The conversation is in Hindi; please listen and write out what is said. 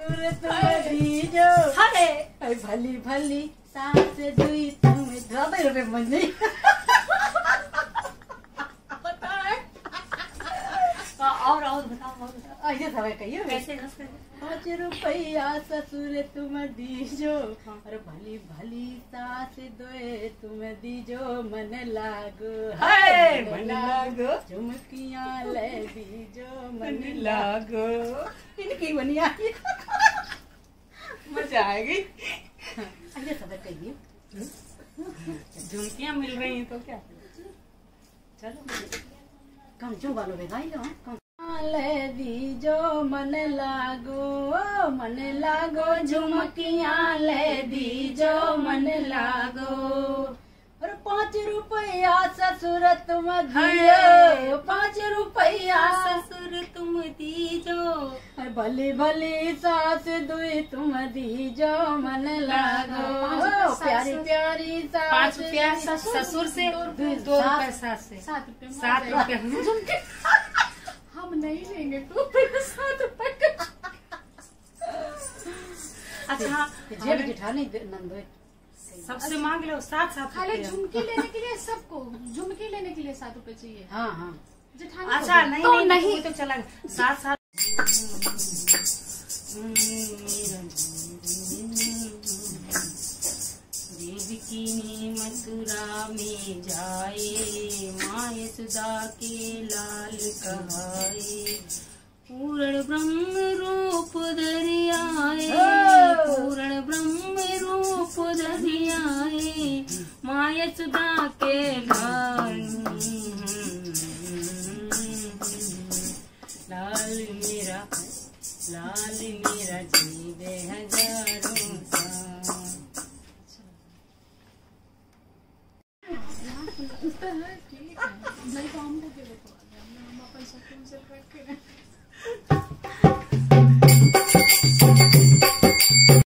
ऐ भली भली सांस दुई तुम ज़्यादा रुपए मंजी पता है और और बताओ और बताओ सब कहियो कैसे कैसे पाँच रुपया ससुर तुम दीजो। और भली भली सास दोए तुम दीजो। मन लागो हाय, मन लागो। झुमकियाँ ले दीजो मन लागो। इनकी बनिया ऐसे कहिए झुमकियाँ मिल रही हैं तो क्या? चलो। कम क्यों बालो बेगाई लो कम। ले दीजो मन लागो मन लागो झुमकियाँ ले दीजो मन लागो। और पाँच रुपया ससुर तुम दियो पाँच रुपया ससुर तुम दीजो। भली भली सास दुई तुम दीजो मन लागो। प्यारी प्यारी सास पाँच रुपया ससुर से दो सास। से। सात रुपये हम नहीं लेंगे तो सात रुपये। अच्छा जेब जिठानी नंदो। सबसे मांग लो सात सात खाली झुमकी लेने के लिए सबको झुमकी लेने के लिए सात रुपए चाहिए। हाँ हाँ। अच्छा नहीं तो नहीं नहीं नहीं। तो चला सात सात मथुरा में जाए माँ यशोदा के लाल कहाए पूर्ण ब्रह्म रूप धरियाए पूर्ण ब्रह्म रूप धरियाए माँ यशोदा के लाल लाल मेरा लाल मेरा जीव हज़ारों सा